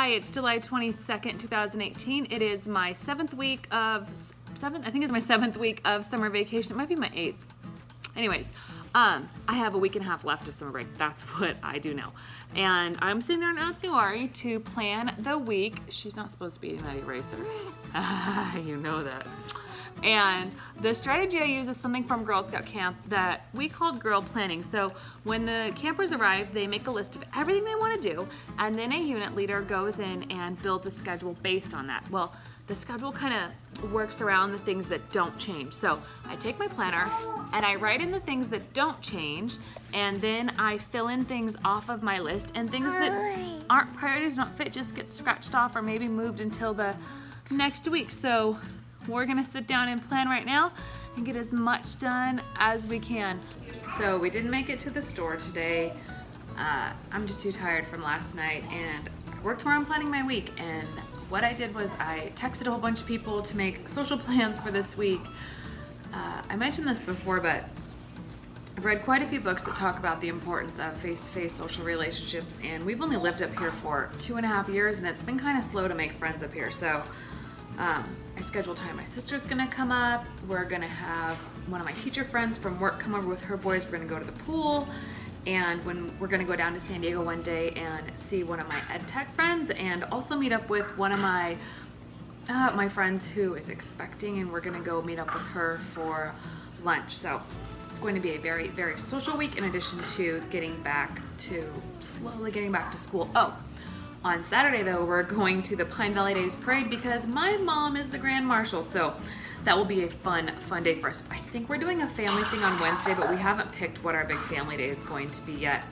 Hi, it's July 22nd, 2018. It is my seventh week of, seventh, I think it's my seventh week of summer vacation. It might be my eighth. Anyways, um, I have a week and a half left of summer break. That's what I do now. And I'm sitting down at Nuari to plan the week. She's not supposed to be eating that eraser. you know that. And the strategy I use is something from Girl Scout Camp that we called girl planning. So when the campers arrive, they make a list of everything they want to do, and then a unit leader goes in and builds a schedule based on that. Well, the schedule kind of works around the things that don't change. So I take my planner and I write in the things that don't change, and then I fill in things off of my list, and things that aren't priorities, don't fit, just get scratched off or maybe moved until the next week. So we're gonna sit down and plan right now and get as much done as we can. So we didn't make it to the store today. Uh, I'm just too tired from last night and I worked I'm planning my week and what I did was I texted a whole bunch of people to make social plans for this week. Uh, I mentioned this before, but I've read quite a few books that talk about the importance of face-to-face -face social relationships and we've only lived up here for two and a half years and it's been kind of slow to make friends up here. So um, I scheduled time. My sister's gonna come up. We're gonna have one of my teacher friends from work come over with her boys. We're gonna go to the pool. And when we're gonna go down to San Diego one day and see one of my ed tech friends and also meet up with one of my uh, my friends who is expecting and we're gonna go meet up with her for lunch. So it's going to be a very, very social week in addition to getting back to, slowly getting back to school. Oh, on Saturday, though, we're going to the Pine Valley Days Parade because my mom is the Grand Marshal, so that will be a fun, fun day for us. I think we're doing a family thing on Wednesday, but we haven't picked what our big family day is going to be yet.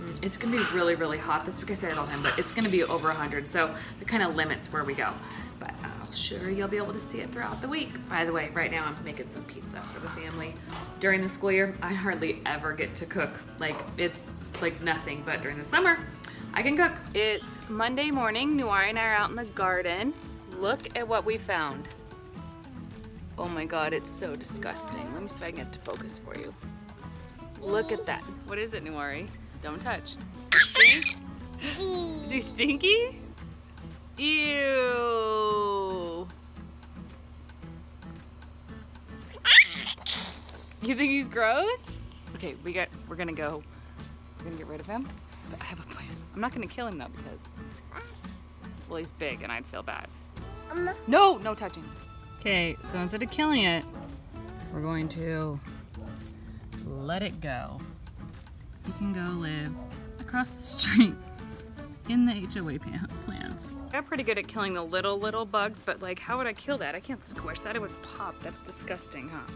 Mm, it's gonna be really, really hot this week. I say it all the time, but it's gonna be over 100, so it kind of limits where we go. But I'm sure you'll be able to see it throughout the week. By the way, right now I'm making some pizza for the family. During the school year, I hardly ever get to cook. Like, it's like nothing, but during the summer, I can cook. It's Monday morning. Nuari and I are out in the garden. Look at what we found. Oh my god, it's so disgusting. Let me see if I can get to focus for you. Look at that. What is it, Nuari? Don't touch. Stink? is he stinky? Ew. You think he's gross? Okay, we got we're gonna go. We're gonna get rid of him. But I have a plan. I'm not gonna kill him though because, well, he's big and I'd feel bad. No, no touching. Okay, so instead of killing it, we're going to let it go. You can go live across the street in the HOA plants. I got pretty good at killing the little, little bugs, but like, how would I kill that? I can't squish that, it would pop. That's disgusting, huh?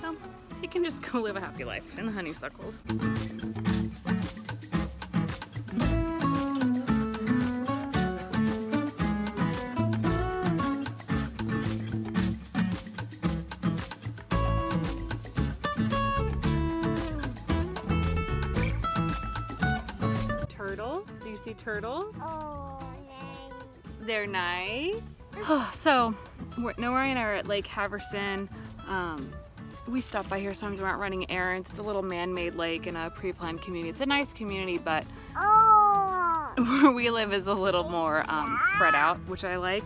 So, you can just go live a happy life in the honeysuckles. See turtles? Oh, nice. They're nice. so, Nuari and I are at Lake Harveston. Um, we stop by here sometimes we aren't running errands. It's a little man-made lake in a pre-planned community. It's a nice community, but oh. where we live is a little more um, spread out, which I like.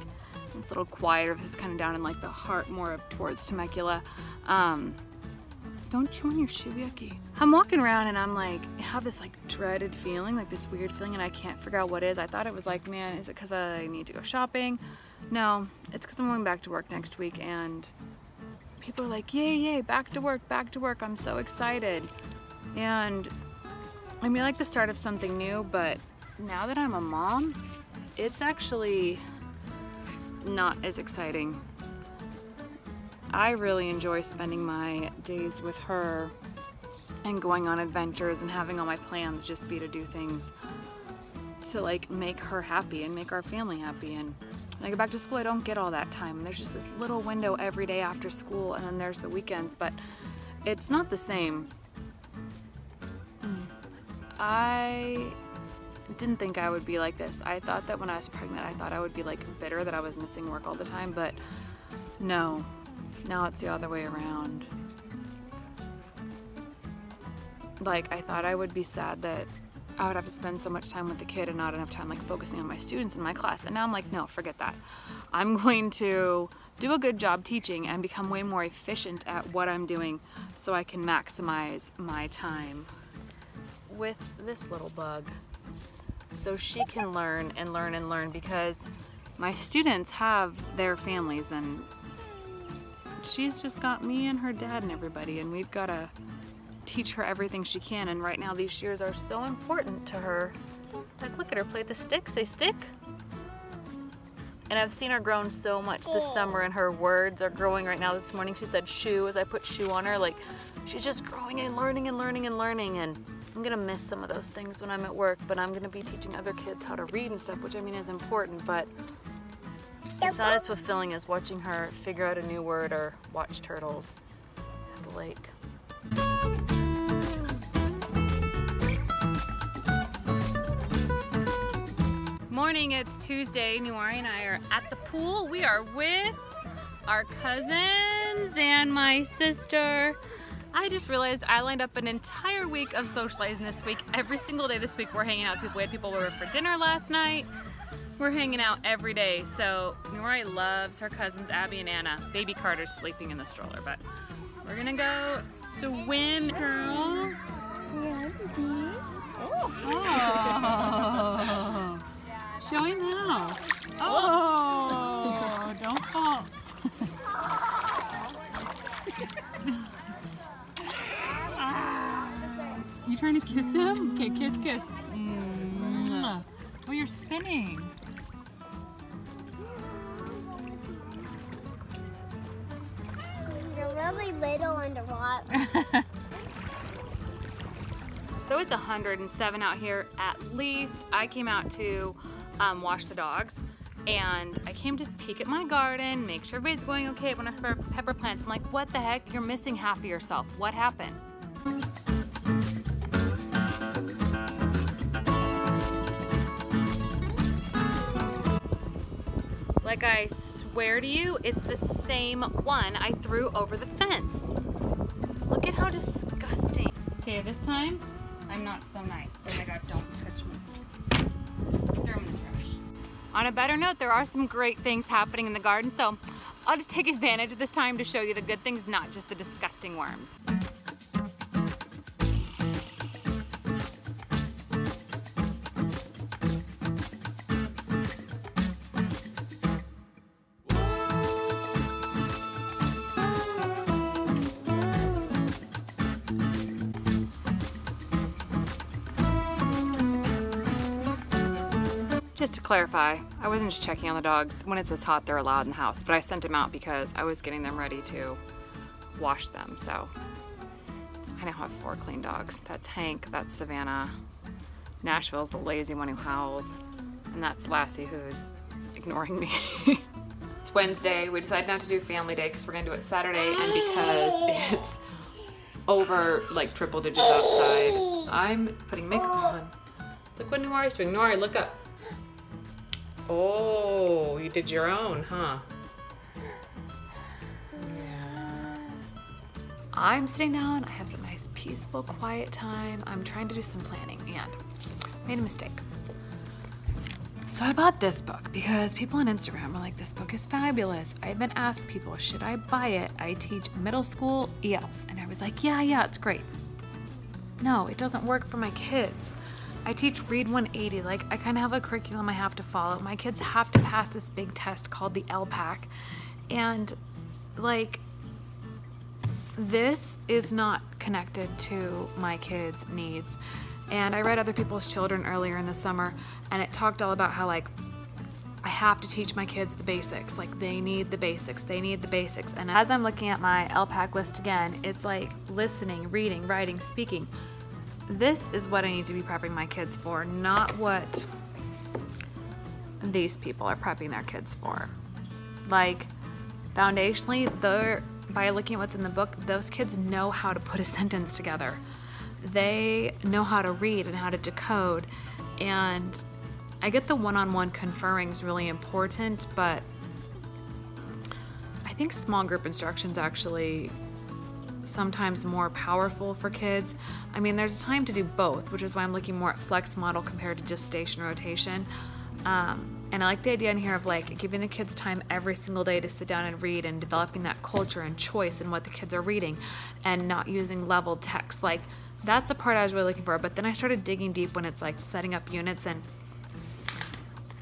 It's a little quieter. This is kind of down in like the heart more of towards Temecula. Um, don't chew on your yucky. I'm walking around and I'm like, I have this like dreaded feeling, like this weird feeling and I can't figure out what is. I thought it was like, man, is it because I need to go shopping? No, it's because I'm going back to work next week and people are like, yay, yay, back to work, back to work. I'm so excited. And I mean, like the start of something new, but now that I'm a mom, it's actually not as exciting I really enjoy spending my days with her and going on adventures and having all my plans just be to do things to like make her happy and make our family happy. And when I go back to school I don't get all that time. And there's just this little window every day after school and then there's the weekends but it's not the same. I didn't think I would be like this. I thought that when I was pregnant I thought I would be like bitter that I was missing work all the time but no now it's the other way around. Like, I thought I would be sad that I would have to spend so much time with the kid and not enough time like focusing on my students in my class. And now I'm like, no, forget that. I'm going to do a good job teaching and become way more efficient at what I'm doing so I can maximize my time with this little bug so she can learn and learn and learn because my students have their families and she's just got me and her dad and everybody and we've got to teach her everything she can and right now these shears are so important to her like look at her play the sticks they stick and I've seen her grown so much this summer and her words are growing right now. This morning she said shoe as I put shoe on her. Like she's just growing and learning and learning and learning and I'm gonna miss some of those things when I'm at work, but I'm gonna be teaching other kids how to read and stuff, which I mean is important, but it's not as fulfilling as watching her figure out a new word or watch turtles at the lake. Morning, it's Tuesday. Nuari and I are at the pool. We are with our cousins and my sister. I just realized I lined up an entire week of socializing this week. Every single day this week we're hanging out with people. We had people over for dinner last night. We're hanging out every day. So Nori loves her cousins Abby and Anna. Baby Carter's sleeping in the stroller, but we're gonna go swim, girl. Oh. Show him how. Oh, oh. don't fall. you trying to kiss him? Okay, kiss, kiss. Oh, you're spinning. Really little underwater. So it's 107 out here at least. I came out to um, wash the dogs and I came to peek at my garden, make sure everybody's going okay when I pepper plants. I'm like, what the heck? You're missing half of yourself. What happened? Like I swear to you, it's the same one I threw over the fence. Look at how disgusting. Okay, this time, I'm not so nice. Oh my God, don't touch me. Throw them in the trash. On a better note, there are some great things happening in the garden, so I'll just take advantage of this time to show you the good things, not just the disgusting worms. Clarify, I wasn't just checking on the dogs. When it's this hot, they're allowed in the house, but I sent them out because I was getting them ready to wash them, so. I now have four clean dogs. That's Hank, that's Savannah. Nashville's the lazy one who howls, and that's Lassie who's ignoring me. it's Wednesday. We decided not to do family day because we're gonna do it Saturday, and because it's over like triple digits outside, I'm putting makeup on. Look what Nuari's doing. Nuari, look up. Oh, you did your own, huh? Yeah. I'm sitting down. I have some nice, peaceful, quiet time. I'm trying to do some planning and made a mistake. So I bought this book because people on Instagram were like, this book is fabulous. I've been asked people, should I buy it? I teach middle school ELs. And I was like, yeah, yeah, it's great. No, it doesn't work for my kids. I teach Read 180. Like, I kind of have a curriculum I have to follow. My kids have to pass this big test called the ELPAC. And, like, this is not connected to my kids' needs. And I read Other People's Children earlier in the summer, and it talked all about how, like, I have to teach my kids the basics. Like, they need the basics. They need the basics. And as I'm looking at my ELPAC list again, it's like listening, reading, writing, speaking this is what I need to be prepping my kids for, not what these people are prepping their kids for. Like, foundationally, they're, by looking at what's in the book, those kids know how to put a sentence together. They know how to read and how to decode. And I get the one on one conferring is really important, but I think small group instructions actually sometimes more powerful for kids. I mean, there's time to do both, which is why I'm looking more at flex model compared to just station rotation. Um, and I like the idea in here of like giving the kids time every single day to sit down and read and developing that culture and choice in what the kids are reading and not using leveled text. Like that's the part I was really looking for. But then I started digging deep when it's like setting up units and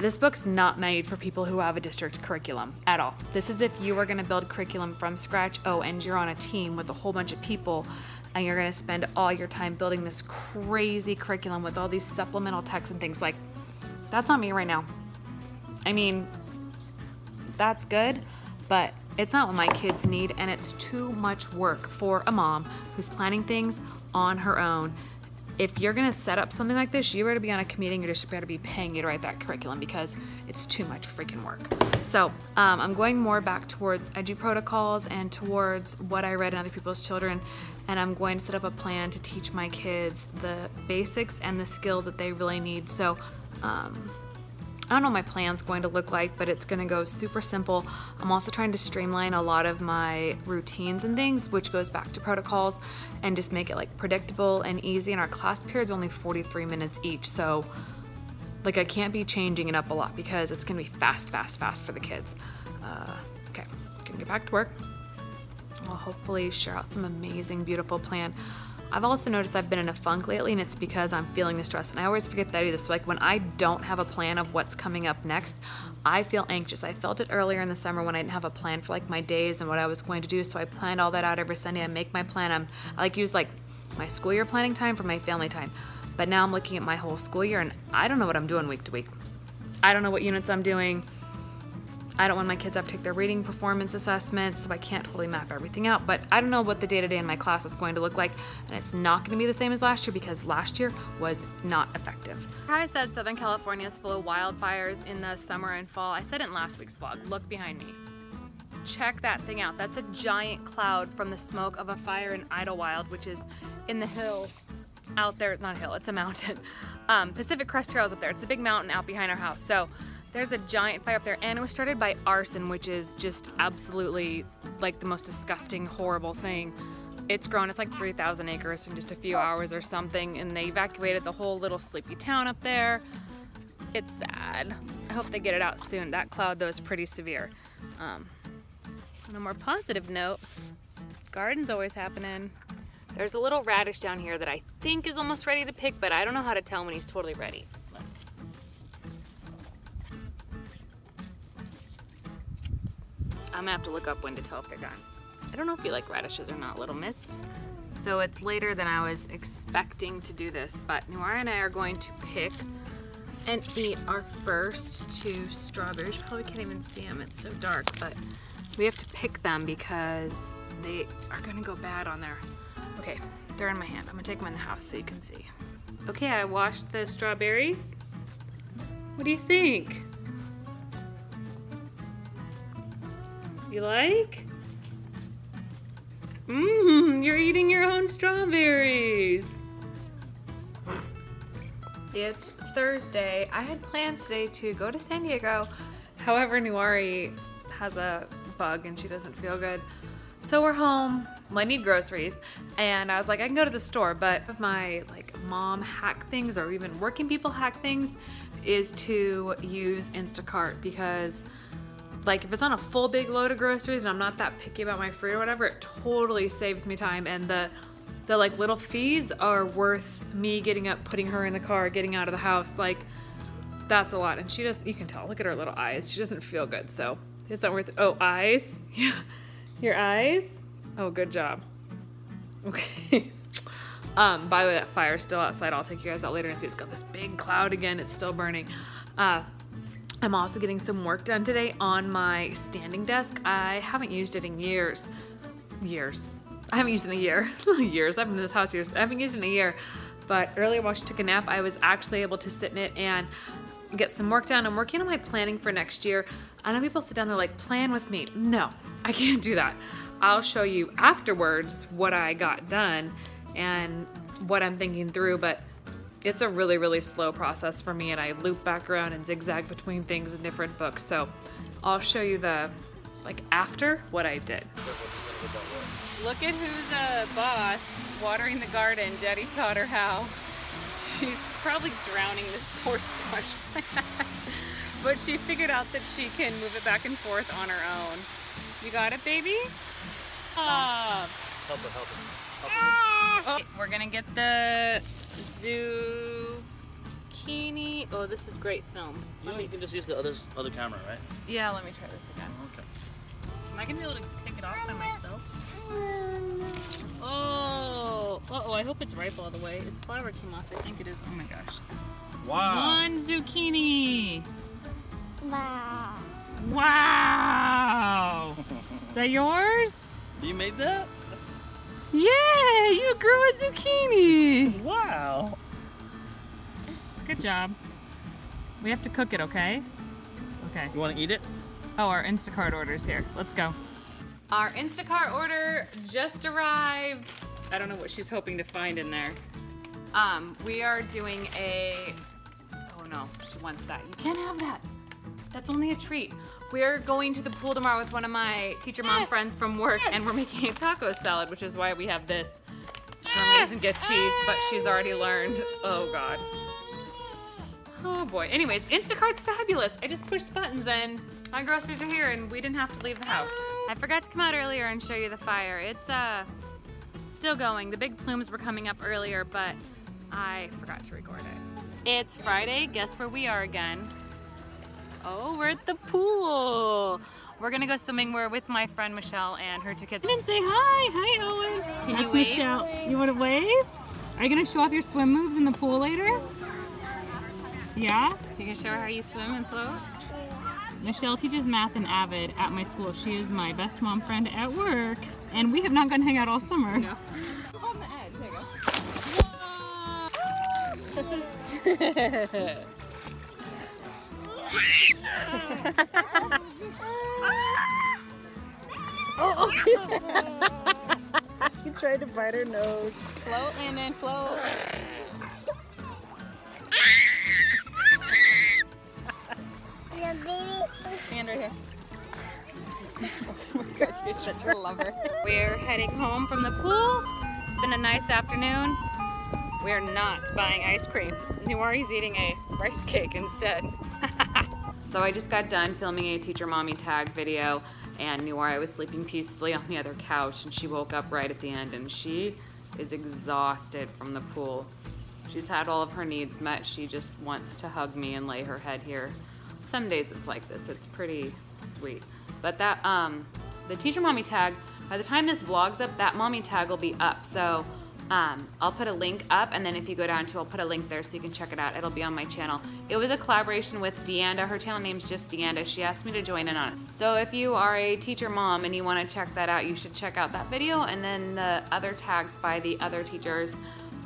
this book's not made for people who have a district curriculum at all. This is if you are gonna build curriculum from scratch, oh, and you're on a team with a whole bunch of people and you're gonna spend all your time building this crazy curriculum with all these supplemental texts and things like, that's not me right now. I mean, that's good, but it's not what my kids need and it's too much work for a mom who's planning things on her own if you're gonna set up something like this, you better be on a you're just better be paying you to write that curriculum because it's too much freaking work. So um, I'm going more back towards EduProtocols and towards what I read in other people's children and I'm going to set up a plan to teach my kids the basics and the skills that they really need. So um, I don't know what my plan's going to look like, but it's gonna go super simple. I'm also trying to streamline a lot of my routines and things, which goes back to protocols and just make it like predictable and easy. And our class period's only 43 minutes each. So like I can't be changing it up a lot because it's gonna be fast, fast, fast for the kids. Uh, okay, gonna get back to work. I'll hopefully share out some amazing, beautiful plan. I've also noticed I've been in a funk lately and it's because I'm feeling the stress and I always forget that I do this. Like when I don't have a plan of what's coming up next, I feel anxious. I felt it earlier in the summer when I didn't have a plan for like my days and what I was going to do. So I planned all that out every Sunday. I make my plan. I'm, I like use like my school year planning time for my family time. But now I'm looking at my whole school year and I don't know what I'm doing week to week. I don't know what units I'm doing. I don't want my kids to have to take their reading performance assessments, so I can't totally map everything out. But I don't know what the day to day in my class is going to look like, and it's not going to be the same as last year because last year was not effective. I said Southern California is full of wildfires in the summer and fall. I said it in last week's vlog. Look behind me. Check that thing out. That's a giant cloud from the smoke of a fire in Idyllwild, which is in the hill out there. It's not a hill, it's a mountain. Um, Pacific Crest Trail is up there. It's a big mountain out behind our house. So there's a giant fire up there and it was started by arson, which is just absolutely like the most disgusting, horrible thing. It's grown, it's like 3,000 acres in just a few hours or something and they evacuated the whole little sleepy town up there. It's sad. I hope they get it out soon. That cloud though is pretty severe. Um, on a more positive note, garden's always happening. There's a little radish down here that I think is almost ready to pick, but I don't know how to tell when he's totally ready. I'm gonna have to look up when to tell if they're done. I don't know if you like radishes or not, little miss. So it's later than I was expecting to do this, but Noir and I are going to pick and eat our first two strawberries. Probably can't even see them, it's so dark, but we have to pick them because they are gonna go bad on there. Okay, they're in my hand. I'm gonna take them in the house so you can see. Okay, I washed the strawberries. What do you think? You like? Mmm, you're eating your own strawberries. It's Thursday. I had plans today to go to San Diego. However, Nuari has a bug and she doesn't feel good. So we're home. Well, I need groceries. And I was like, I can go to the store, but my like mom hack things or even working people hack things is to use Instacart because like if it's not a full big load of groceries and I'm not that picky about my fruit or whatever, it totally saves me time. And the the like little fees are worth me getting up, putting her in the car, getting out of the house. Like that's a lot. And she just, you can tell, look at her little eyes. She doesn't feel good. So it's not worth it. Oh, eyes. Yeah. Your eyes. Oh, good job. Okay. um, by the way, that fire's still outside. I'll take you guys out later and see it's got this big cloud again. It's still burning. Uh, I'm also getting some work done today on my standing desk. I haven't used it in years. Years. I haven't used it in a year. years. I've been in this house years. I haven't used it in a year. But earlier while she took a nap, I was actually able to sit in it and get some work done. I'm working on my planning for next year. I know people sit down there like, plan with me. No, I can't do that. I'll show you afterwards what I got done and what I'm thinking through, but it's a really, really slow process for me and I loop back around and zigzag between things in different books. So I'll show you the, like after what I did. Look at who's a boss watering the garden. Daddy taught her how. She's probably drowning this poor squash plant. but she figured out that she can move it back and forth on her own. You got it, baby? Ah. Help her, help her. Help her. Oh, we're gonna get the zucchini. Oh, this is great film. You know you can just use the other other camera, right? Yeah, let me try this again. Okay. Am I gonna be able to take it off by myself? Oh, uh oh, I hope it's ripe all the way. Its flower came off. I think it is. Oh my gosh. Wow. One zucchini. Wow. Wow. Is that yours? You made that? Yeah, you grew a zucchini. Wow. Good job. We have to cook it, okay? Okay. You want to eat it? Oh, our Instacart order's here. Let's go. Our Instacart order just arrived. I don't know what she's hoping to find in there. Um, we are doing a. Oh no, she wants that. You can't have that. That's only a treat. We're going to the pool tomorrow with one of my teacher mom friends from work, and we're making a taco salad, which is why we have this. She normally doesn't get cheese, but she's already learned. Oh god. Oh boy. Anyways, Instacart's fabulous. I just pushed buttons and my groceries are here and we didn't have to leave the house. I forgot to come out earlier and show you the fire. It's uh still going. The big plumes were coming up earlier, but I forgot to record it. It's Friday. Guess where we are again? Oh, we're at the pool. We're gonna go swimming. We're with my friend Michelle and her two kids. Come and say hi. Hi, Owen. Can you wave? Michelle. You want to wave? Are you going to show off your swim moves in the pool later? Yeah? You can show her how you swim and float. Michelle teaches math and Avid at my school. She is my best mom friend at work. And we have not gone to hang out all summer. No. On the edge. There you go. She tried to bite her nose. Float and then float. Stand right here. oh my gosh, you're such a lover. We're heading home from the pool. It's been a nice afternoon. We're not buying ice cream. Nuari's eating a rice cake instead. So I just got done filming a teacher mommy tag video and Nuari was sleeping peacefully on the other couch and she woke up right at the end and she is exhausted from the pool. She's had all of her needs met. She just wants to hug me and lay her head here. Some days it's like this. It's pretty sweet. But that um the teacher mommy tag, by the time this vlog's up, that mommy tag will be up. So um, I'll put a link up and then if you go down to I'll put a link there so you can check it out. It'll be on my channel. It was a collaboration with Deanda. Her channel name's just Deanda. She asked me to join in on it. So if you are a teacher mom and you want to check that out, you should check out that video and then the other tags by the other teachers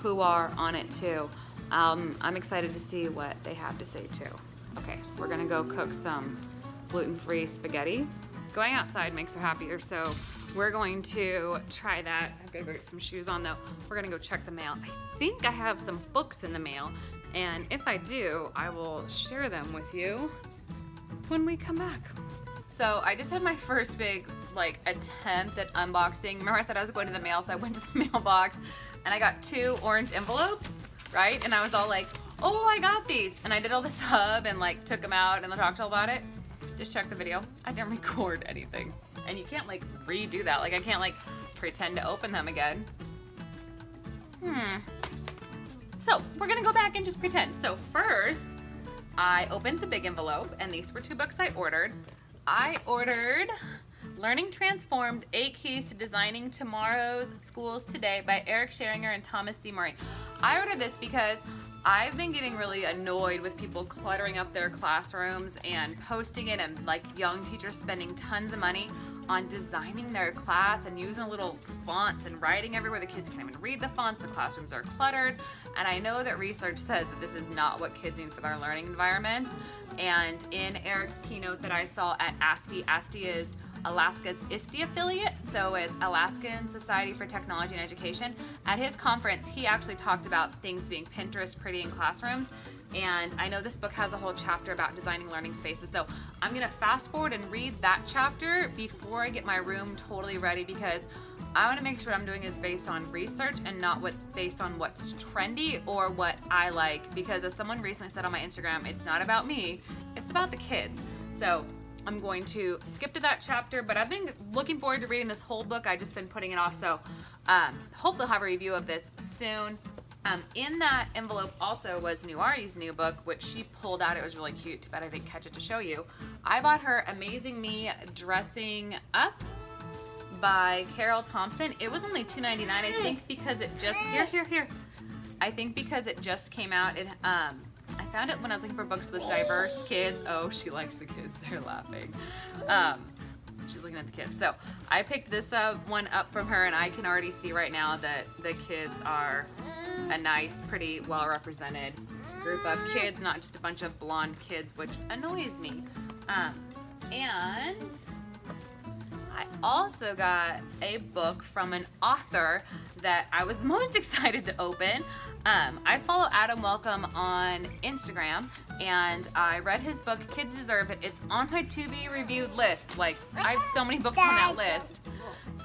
who are on it too. Um, I'm excited to see what they have to say too. Okay, we're gonna go cook some gluten-free spaghetti. Going outside makes her happier, so we're going to try that. I've got to go get some shoes on though. We're gonna go check the mail. I think I have some books in the mail, and if I do, I will share them with you when we come back. So I just had my first big like attempt at unboxing. Remember I said I was going to the mail, so I went to the mailbox and I got two orange envelopes, right? And I was all like, oh, I got these. And I did all this hub and like took them out and talked all about it. Just check the video. I didn't record anything. And you can't like redo that. Like I can't like pretend to open them again. Hmm. So we're gonna go back and just pretend. So first, I opened the big envelope and these were two books I ordered. I ordered Learning Transformed, Eight Keys to Designing Tomorrow's Schools Today by Eric Sheninger and Thomas C. Murray. I ordered this because I've been getting really annoyed with people cluttering up their classrooms and posting it and like young teachers spending tons of money on designing their class and using little fonts and writing everywhere. The kids can't even read the fonts. The classrooms are cluttered. And I know that research says that this is not what kids need for their learning environments. And in Eric's keynote that I saw at ASTE, ASTE is Alaska's ISTE affiliate, so it's Alaskan Society for Technology and Education. At his conference, he actually talked about things being Pinterest pretty in classrooms. And I know this book has a whole chapter about designing learning spaces. So I'm gonna fast forward and read that chapter before I get my room totally ready because I wanna make sure what I'm doing is based on research and not what's based on what's trendy or what I like. Because as someone recently said on my Instagram, it's not about me, it's about the kids. So I'm going to skip to that chapter, but I've been looking forward to reading this whole book. I've just been putting it off, so um, hopefully I'll have a review of this soon. Um, in that envelope also was Nuari's new book, which she pulled out. It was really cute. Bad I didn't catch it to show you. I bought her Amazing Me Dressing Up by Carol Thompson. It was only $2.99, I think, because it just here, here, here. I think because it just came out. It um, I found it when I was looking for books with diverse kids. Oh, she likes the kids. They're laughing. Um, she's looking at the kids. So I picked this uh, one up from her, and I can already see right now that the kids are a nice, pretty, well represented group of kids, not just a bunch of blonde kids, which annoys me. Um, and I also got a book from an author that I was most excited to open. Um, I follow Adam Welcome on Instagram and I read his book, Kids Deserve It. It's on my to be reviewed list. Like, I have so many books on that list.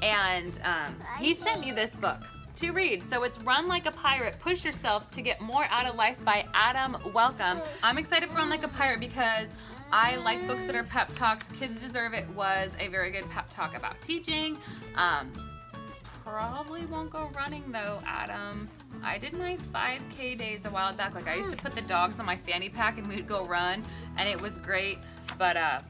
And um, he sent me this book to read. So it's Run Like a Pirate, Push Yourself to Get More Out of Life by Adam Welcome. I'm excited for Run Like a Pirate because I like books that are pep talks. Kids Deserve It was a very good pep talk about teaching. Um, probably won't go running though, Adam. I did my 5K days a while back. Like I used to put the dogs on my fanny pack and we'd go run and it was great. But uh,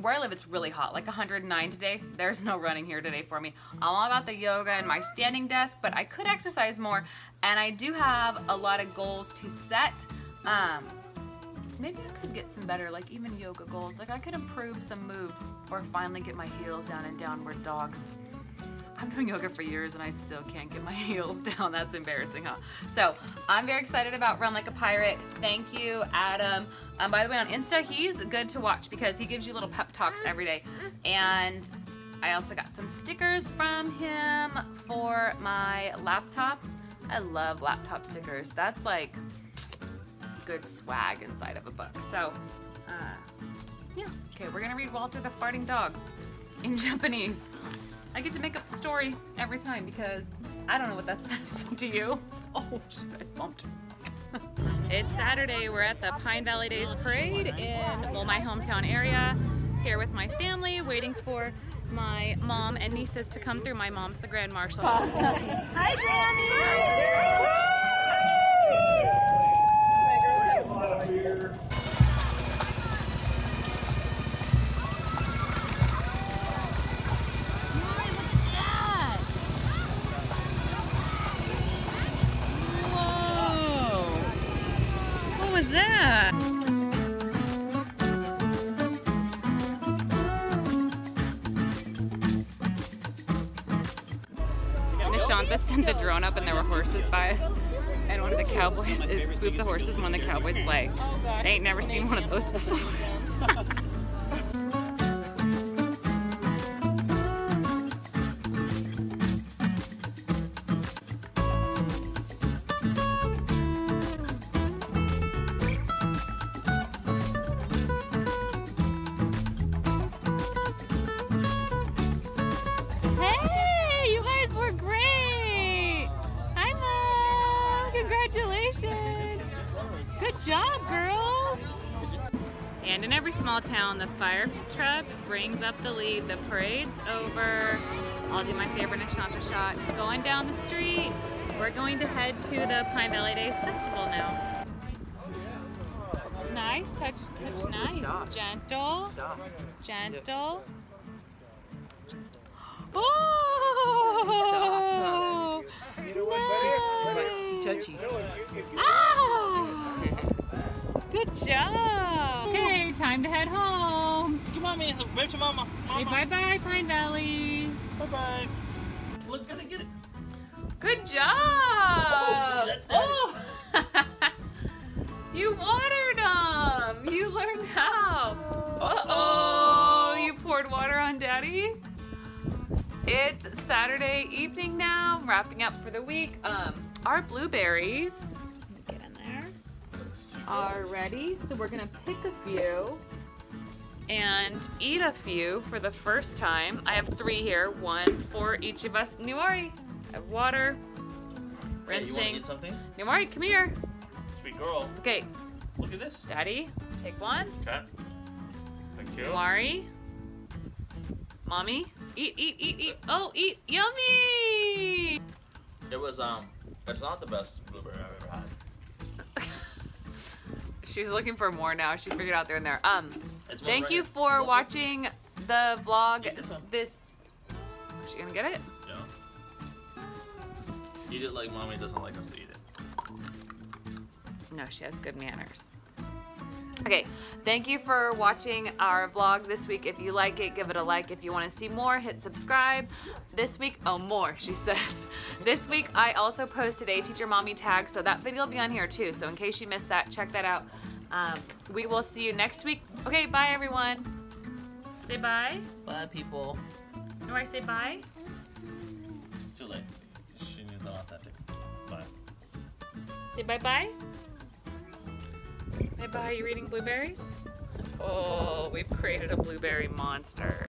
where I live, it's really hot, like 109 today. There's no running here today for me. I'm all about the yoga and my standing desk, but I could exercise more. And I do have a lot of goals to set. Um, maybe I could get some better, like even yoga goals. Like I could improve some moves or finally get my heels down in downward dog. I'm doing yoga for years and I still can't get my heels down. That's embarrassing, huh? So I'm very excited about Run Like a Pirate. Thank you, Adam. Um, by the way, on Insta, he's good to watch because he gives you little pep talks every day. And I also got some stickers from him for my laptop. I love laptop stickers. That's like good swag inside of a book. So, uh, yeah. Okay, we're gonna read Walter the Farting Dog in Japanese. I get to make up the story every time because I don't know what that says. Do you? Oh, shit, I bumped. it's Saturday. We're at the Pine Valley Days Parade in, well, my hometown area. Here with my family, waiting for my mom and nieces to come through. My mom's the Grand Marshal. Hi, Whoa! Sent the drone up and there were horses by us. And one of the cowboys, it the horses and one of the cowboys like, I ain't never seen one of those before. Job, girls! And in every small town, the fire truck brings up the lead. The parade's over. I'll do my favorite Nishanta shot. It's going down the street. We're going to head to the Pine Valley Days Festival now. Nice, touch, touch, nice. Gentle, gentle. Oh! Nice. Touchy. Ah! Good job. Okay, time to head home. Come on, man. Wave to mama. Say Mama. bye-bye, Pine Valley. Bye bye. Look, gotta get it. Good job! that's Oh! you watered them! You learned how! Uh-oh! You poured water on Daddy? It's Saturday evening now, wrapping up for the week. Um, our blueberries, are ready. So we're gonna pick a few and eat a few for the first time. I have three here, one for each of us. Nuari, I have water, Hey, you want to rinsing. eat something? Nuari, come here. Sweet girl. Okay, Look at this. Daddy, take one. Okay. Thank you. Nuari, Mommy, eat, eat, eat, eat. Oh, eat, yummy! It was um. It's not the best blueberry I've ever. She's looking for more now. She figured out they're in there. Um, thank right you for watching the vlog. Eat this one. This. Is she gonna get it? Yeah. Eat it like mommy doesn't like us to eat it. No, she has good manners. Okay, thank you for watching our vlog this week. If you like it, give it a like. If you want to see more, hit subscribe. This week, oh, more, she says. This week, I also posted a Teacher Mommy tag, so that video will be on here too. So in case you missed that, check that out. Um, we will see you next week. Okay, bye everyone. Say bye. Bye, people. Do I say bye? It's too late. She needs an authentic. Bye. Say bye bye Bye bye. You eating blueberries? Oh, we've created a blueberry monster.